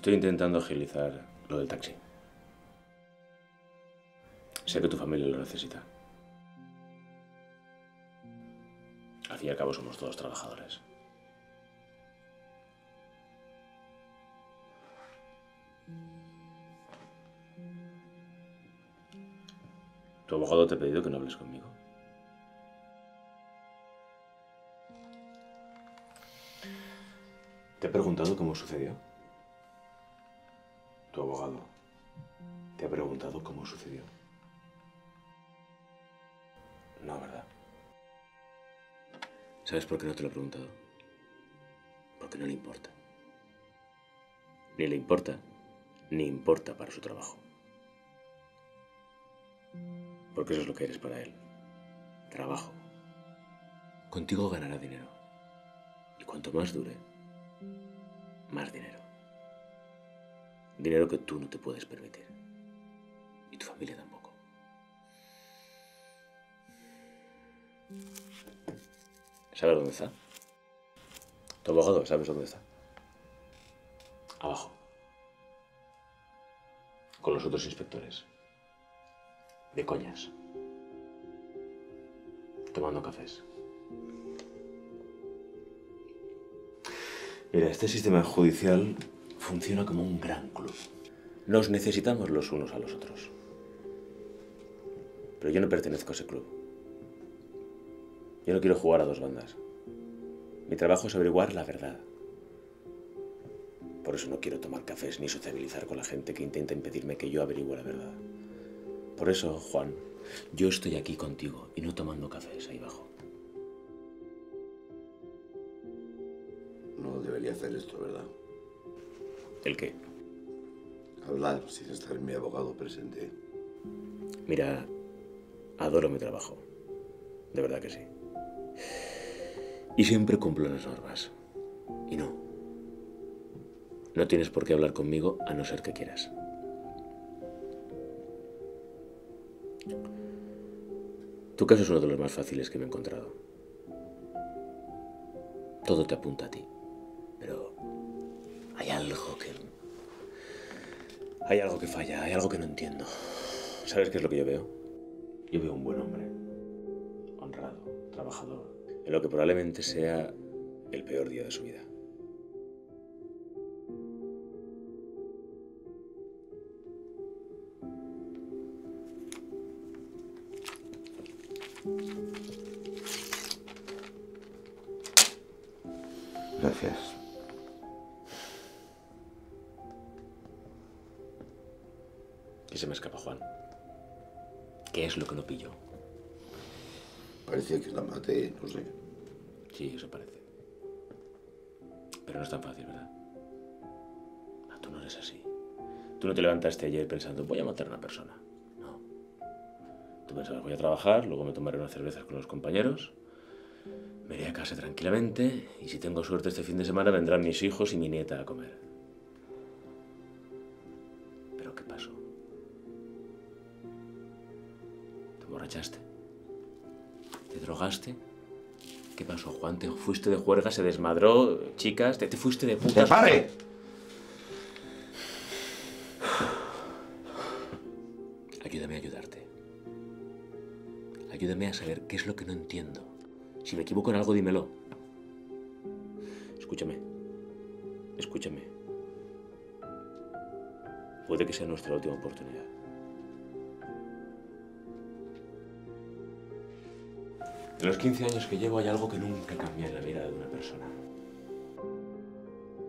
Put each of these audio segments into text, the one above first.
Estoy intentando agilizar lo del taxi. Sé que tu familia lo necesita. Al fin y al cabo somos todos trabajadores. Tu abogado te ha pedido que no hables conmigo. ¿Te ha preguntado cómo sucedió? Tu abogado te ha preguntado cómo sucedió. No, ¿verdad? ¿Sabes por qué no te lo he preguntado? Porque no le importa. Ni le importa, ni importa para su trabajo. Porque eso es lo que eres para él. Trabajo. Contigo ganará dinero. Y cuanto más dure, más dinero. Dinero que tú no te puedes permitir. Y tu familia tampoco. ¿Sabes dónde está? Tu abogado, ¿sabes dónde está? Abajo. Con los otros inspectores. De coñas. Tomando cafés. Mira, este sistema judicial funciona como un gran club. Nos necesitamos los unos a los otros. Pero yo no pertenezco a ese club. Yo no quiero jugar a dos bandas. Mi trabajo es averiguar la verdad. Por eso no quiero tomar cafés ni sociabilizar con la gente que intenta impedirme que yo averigüe la verdad. Por eso, Juan, yo estoy aquí contigo y no tomando cafés ahí abajo. No debería hacer esto, ¿verdad? ¿El qué? Hablar sin estar mi abogado presente. Mira, adoro mi trabajo. De verdad que sí. Y siempre cumplo las normas. Y no. No tienes por qué hablar conmigo a no ser que quieras. Tu caso es uno de los más fáciles que me he encontrado. Todo te apunta a ti. Hay algo que... Hay algo que falla, hay algo que no entiendo. ¿Sabes qué es lo que yo veo? Yo veo un buen hombre. Honrado, trabajador. En lo que probablemente sea el peor día de su vida. Gracias. Se me escapa, Juan? ¿Qué es lo que no pillo? Parecía que la maté, no sé. Sí, eso parece. Pero no es tan fácil, ¿verdad? Ah, tú no eres así. Tú no te levantaste ayer pensando, voy a matar a una persona. No. Tú pensabas, voy a trabajar, luego me tomaré unas cervezas con los compañeros, me iré a casa tranquilamente y si tengo suerte este fin de semana vendrán mis hijos y mi nieta a comer. ¿Pero qué pasó? ¿Te emborrachaste? ¿Te drogaste? ¿Qué pasó, Juan? ¿Te fuiste de juerga? ¿Se desmadró? ¿Chicas? ¿Te, te fuiste de ¡Que putas? pare! Ayúdame a ayudarte. Ayúdame a saber qué es lo que no entiendo. Si me equivoco en algo, dímelo. Escúchame. Escúchame. Puede que sea nuestra última oportunidad. En los 15 años que llevo hay algo que nunca cambia en la vida de una persona.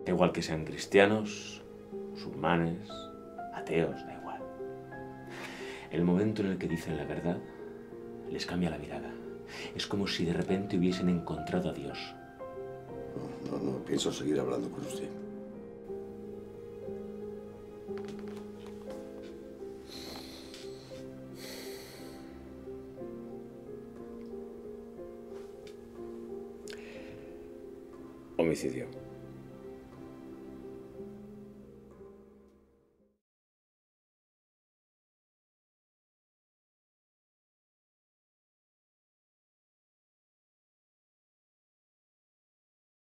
Da igual que sean cristianos, musulmanes, ateos, da igual. El momento en el que dicen la verdad les cambia la mirada. Es como si de repente hubiesen encontrado a Dios. No, no, no pienso seguir hablando con usted. Homicidio.